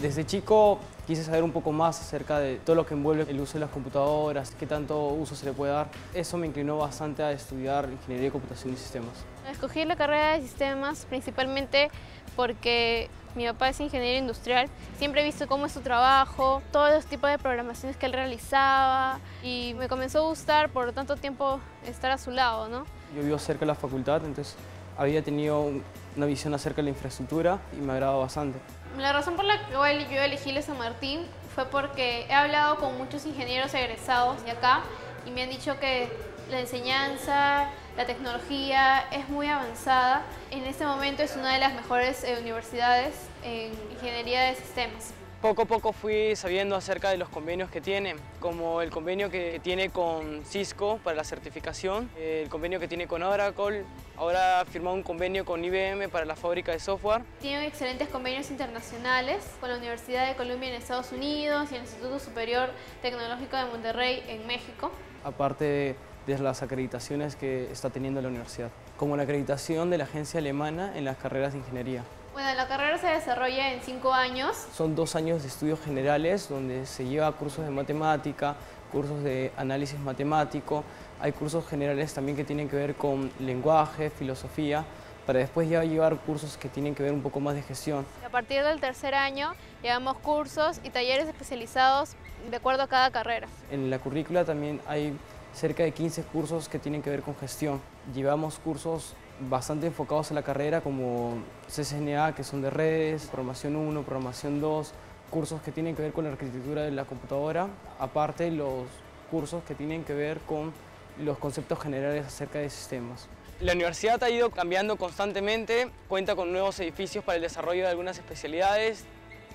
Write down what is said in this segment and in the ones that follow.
Desde chico quise saber un poco más acerca de todo lo que envuelve el uso de las computadoras, qué tanto uso se le puede dar. Eso me inclinó bastante a estudiar Ingeniería de Computación y Sistemas. Escogí la carrera de Sistemas principalmente porque mi papá es ingeniero industrial. Siempre he visto cómo es su trabajo, todos los tipos de programaciones que él realizaba y me comenzó a gustar por tanto tiempo estar a su lado. ¿no? Yo vivo cerca de la facultad, entonces había tenido una visión acerca de la infraestructura y me agradaba bastante. La razón por la que yo elegí San Martín fue porque he hablado con muchos ingenieros egresados de acá y me han dicho que la enseñanza, la tecnología es muy avanzada. En este momento es una de las mejores eh, universidades en ingeniería de sistemas. Poco a poco fui sabiendo acerca de los convenios que tiene, como el convenio que tiene con Cisco para la certificación, el convenio que tiene con Oracle, ahora ha firmado un convenio con IBM para la fábrica de software. Tiene excelentes convenios internacionales con la Universidad de Columbia en Estados Unidos y el Instituto Superior Tecnológico de Monterrey en México. Aparte de las acreditaciones que está teniendo la universidad, como la acreditación de la agencia alemana en las carreras de ingeniería. Bueno, la carrera se desarrolla en cinco años. Son dos años de estudios generales donde se lleva cursos de matemática, cursos de análisis matemático, hay cursos generales también que tienen que ver con lenguaje, filosofía, para después ya llevar cursos que tienen que ver un poco más de gestión. A partir del tercer año llevamos cursos y talleres especializados de acuerdo a cada carrera. En la currícula también hay cerca de 15 cursos que tienen que ver con gestión. Llevamos cursos bastante enfocados a la carrera como CCNA, que son de redes, programación 1, programación 2, cursos que tienen que ver con la arquitectura de la computadora, aparte los cursos que tienen que ver con los conceptos generales acerca de sistemas. La universidad ha ido cambiando constantemente, cuenta con nuevos edificios para el desarrollo de algunas especialidades,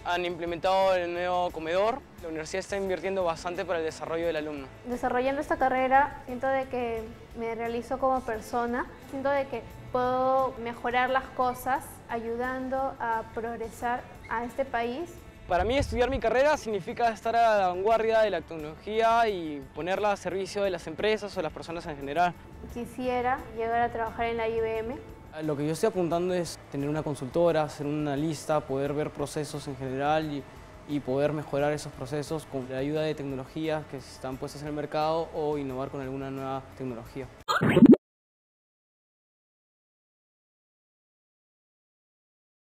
han implementado el nuevo comedor. La universidad está invirtiendo bastante para el desarrollo del alumno. Desarrollando esta carrera, siento de que me realizo como persona, siento de que puedo mejorar las cosas ayudando a progresar a este país. Para mí estudiar mi carrera significa estar a la vanguardia de la tecnología y ponerla a servicio de las empresas o de las personas en general. Quisiera llegar a trabajar en la IBM lo que yo estoy apuntando es tener una consultora, hacer una lista, poder ver procesos en general y, y poder mejorar esos procesos con la ayuda de tecnologías que están puestas en el mercado o innovar con alguna nueva tecnología.